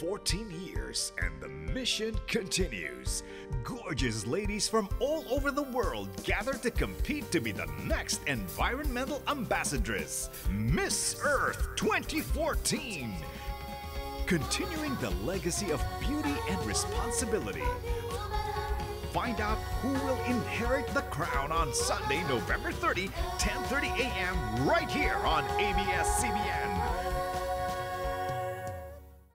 14 years and the mission continues. Gorgeous ladies from all over the world gather to compete to be the next environmental ambassadress, Miss Earth 2014. Continuing the legacy of beauty and responsibility. Find out who will inherit the crown on Sunday, November 30, 10:30 a.m. right here on ABS-CBN.